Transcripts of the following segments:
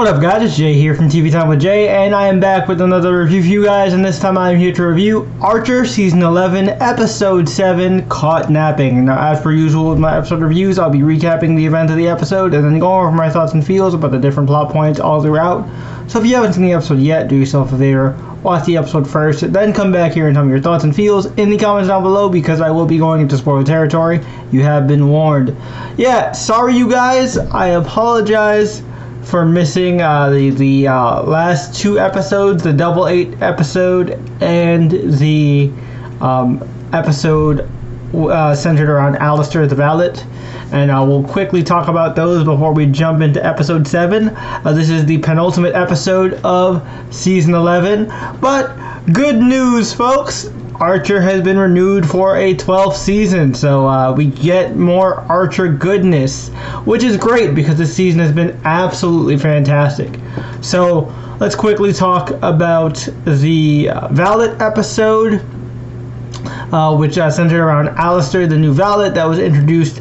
What up guys, it's Jay here from TV Time with Jay, and I am back with another review for you guys, and this time I am here to review Archer Season 11, Episode 7, Caught Napping. Now as per usual with my episode reviews, I'll be recapping the event of the episode, and then going over my thoughts and feels about the different plot points all throughout. So if you haven't seen the episode yet, do yourself a favor, watch the episode first, then come back here and tell me your thoughts and feels in the comments down below, because I will be going into spoiler territory. You have been warned. Yeah, sorry you guys, I apologize for missing uh, the the uh, last two episodes, the double date episode and the um, episode uh, centered around Alistair the Valet. And uh, we'll quickly talk about those before we jump into episode 7. Uh, this is the penultimate episode of season 11. But good news, folks! Archer has been renewed for a 12th season, so uh, we get more Archer goodness, which is great because this season has been absolutely fantastic. So let's quickly talk about the uh, Valet episode, uh, which uh, centered around Alistair, the new Valet that was introduced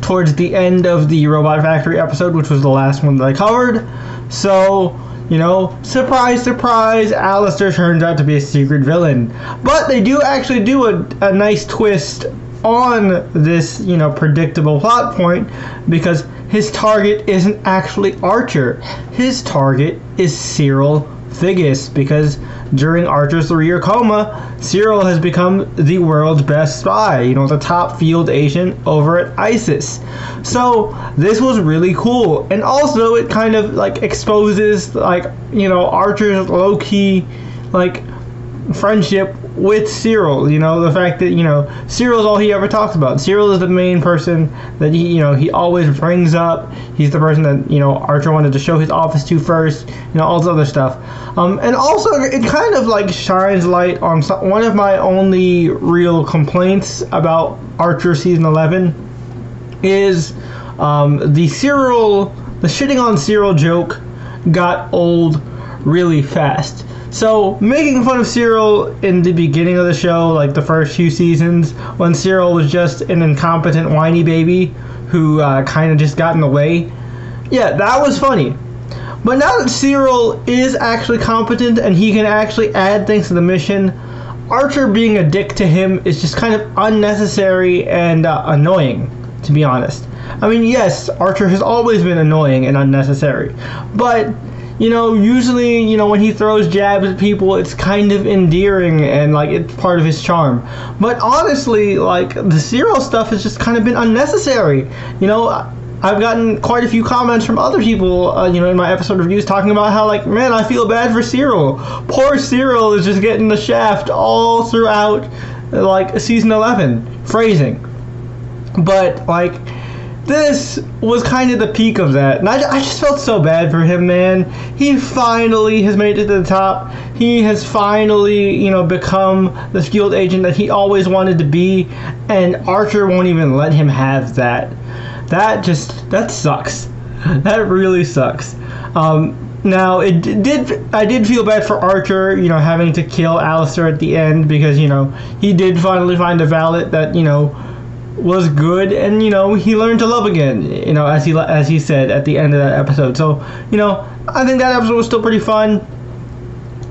towards the end of the Robot Factory episode, which was the last one that I covered. So you know, surprise, surprise, Alistair turns out to be a secret villain. But they do actually do a, a nice twist on this, you know, predictable plot point because his target isn't actually Archer. His target is Cyril Figgis because during Archer's three year coma, Cyril has become the world's best spy, you know, the top field agent over at ISIS. So this was really cool. And also it kind of like exposes like, you know, Archer's low key like friendship with Cyril. You know, the fact that you know Cyril is all he ever talks about. Cyril is the main person that he you know he always brings up. He's the person that you know Archer wanted to show his office to first. You know all this other stuff. Um, and also it kind of like shines light on some, one of my only real complaints about Archer season eleven is um, the Cyril the shitting on Cyril joke got old really fast. So, making fun of Cyril in the beginning of the show, like the first few seasons, when Cyril was just an incompetent, whiny baby who uh, kind of just got in the way, yeah, that was funny. But now that Cyril is actually competent and he can actually add things to the mission, Archer being a dick to him is just kind of unnecessary and uh, annoying, to be honest. I mean, yes, Archer has always been annoying and unnecessary, but you know, usually, you know, when he throws jabs at people, it's kind of endearing and like it's part of his charm. But honestly, like the Cyril stuff has just kind of been unnecessary. You know, I've gotten quite a few comments from other people, uh, you know, in my episode reviews talking about how, like, man, I feel bad for Cyril. Poor Cyril is just getting the shaft all throughout, like, season 11. Phrasing. But, like, this was kind of the peak of that. And I, I just felt so bad for him, man. He finally has made it to the top. He has finally, you know, become the skilled agent that he always wanted to be. And Archer won't even let him have that. That just, that sucks. That really sucks. Um, now it did. I did feel bad for Archer, you know, having to kill Alistair at the end because you know he did finally find a valet that you know was good, and you know he learned to love again. You know, as he as he said at the end of that episode. So you know, I think that episode was still pretty fun.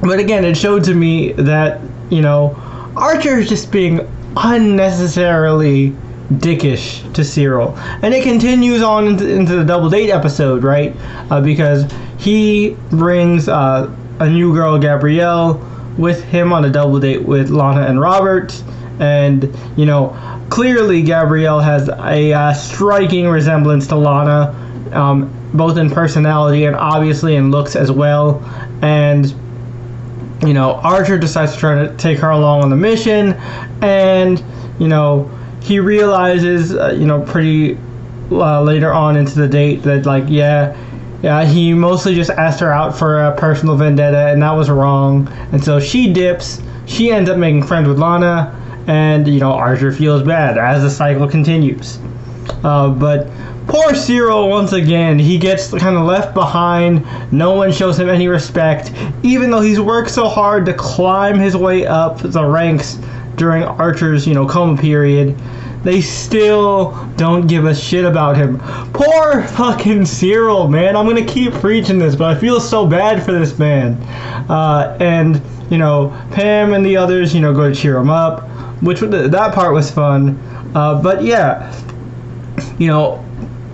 But again, it showed to me that you know Archer is just being unnecessarily dickish to Cyril, and it continues on into, into the double date episode, right? Uh, because he brings uh, a new girl, Gabrielle, with him on a double date with Lana and Robert, and you know clearly Gabrielle has a uh, striking resemblance to Lana, um, both in personality and obviously in looks as well. And you know, Archer decides to try to take her along on the mission, and you know, he realizes, uh, you know, pretty uh, later on into the date that like, yeah. Yeah, he mostly just asked her out for a personal vendetta, and that was wrong. And so she dips. She ends up making friends with Lana, and you know Archer feels bad as the cycle continues. Uh, but poor Cyril once again, he gets kind of left behind. No one shows him any respect, even though he's worked so hard to climb his way up the ranks during Archer's you know coma period. they still don't give a shit about him. Poor fucking Cyril, man. I'm gonna keep preaching this, but I feel so bad for this man. Uh, and you know, Pam and the others, you know, go to cheer him up, which that part was fun. Uh, but yeah, you know,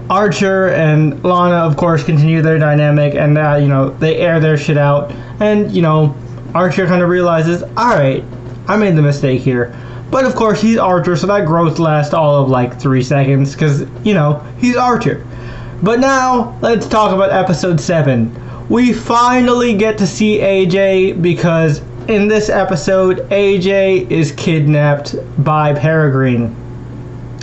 Archer and Lana, of course, continue their dynamic, and uh, you know they air their shit out, and you know Archer kind of realizes, all right, I made the mistake here. But of course, he's Archer, so that growth lasts all of like three seconds, because you know he's Archer. But now let's talk about episode seven. We finally get to see AJ because in this episode, AJ is kidnapped by Peregrine,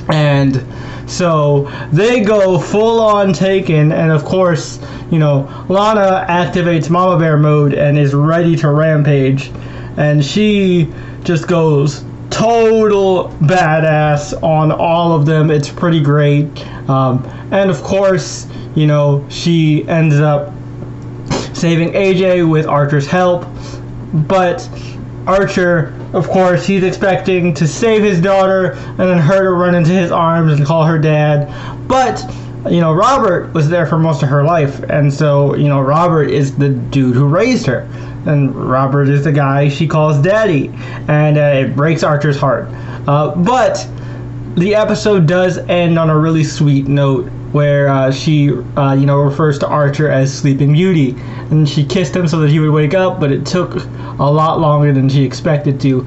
and so they go full on taken, and of course, you know, Lana activates Mama Bear mode and is ready to rampage. And she just goes total badass on all of them. It's pretty great. Um, and of course, you know, she ends up saving AJ with Archer's help. But Archer, of course, he's expecting to save his daughter and then her to run into his arms and call her dad. But, you know, Robert was there for most of her life. And so, you know, Robert is the dude who raised her. And Robert is the guy she calls daddy. And uh, it breaks Archer's heart. Uh, but the episode does end on a really sweet note where uh, she, uh, you know, refers to Archer as Sleeping Beauty, and she kissed him so that he would wake up, but it took a lot longer than she expected to.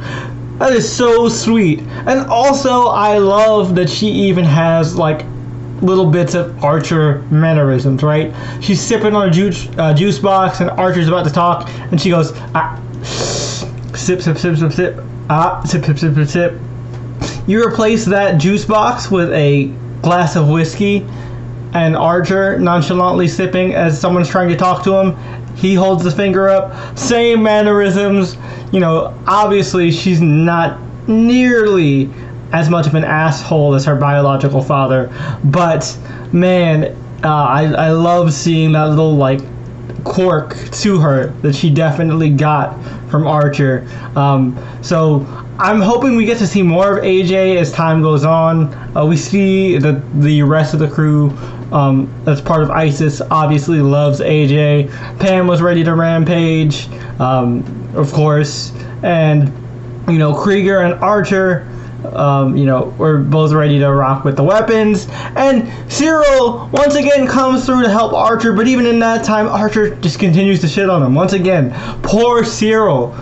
That is so sweet, and also I love that she even has like little bits of Archer mannerisms, right? She's sipping on a juice uh, juice box, and Archer's about to talk, and she goes, ah, sip, sip, sip, sip, sip, ah, sip, sip, sip, sip, sip. You replace that juice box with a glass of whiskey and Archer nonchalantly sipping as someone's trying to talk to him. He holds the finger up. Same mannerisms. You know, obviously she's not nearly as much of an asshole as her biological father, but man, uh, I I love seeing that little like quirk to her that she definitely got from Archer. Um, so I'm hoping we get to see more of AJ as time goes on. Uh, we see that the rest of the crew um, that's part of ISIS obviously loves AJ. Pam was ready to rampage, um, of course, and you know Krieger and Archer. Um, you know, we're both ready to rock with the weapons. And Cyril once again comes through to help Archer, but even in that time, Archer just continues to shit on him. Once again, poor Cyril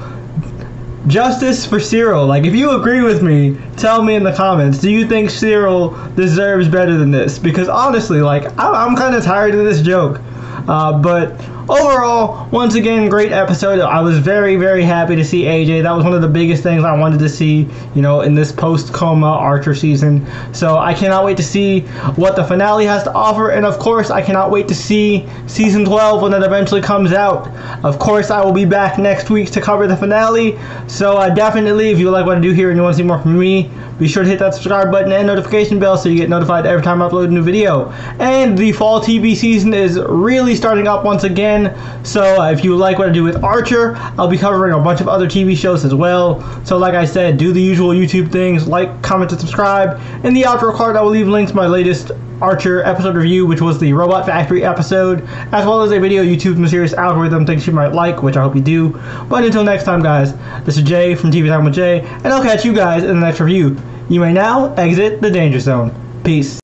justice for Cyril. Like, if you agree with me, tell me in the comments. Do you think Cyril deserves better than this? Because honestly, like, I'm kind of tired of this joke. Uh, but overall, once again, great episode. I was very, very happy to see AJ. That was one of the biggest things I wanted to see, you know, in this post coma Archer season. So I cannot wait to see what the finale has to offer. And of course, I cannot wait to see season 12 when it eventually comes out. Of course, I will be back next week to cover the finale. So uh, definitely, if you like what I do here and you want to see more from me, be sure to hit that subscribe button and notification bell so you get notified every time I upload a new video. And the fall TV season is really starting up once again. So uh, if you like what I do with Archer, I'll be covering a bunch of other TV shows as well. So like I said, do the usual YouTube things, like, comment, and subscribe. In the outro card, I will leave links to my latest Archer episode review, which was the Robot Factory episode, as well as a video YouTube mysterious algorithm thinks you might like, which I hope you do. But until next time, guys, this is Jay from TV Time with Jay, and I'll catch you guys in the next review. You may now exit the danger zone. Peace.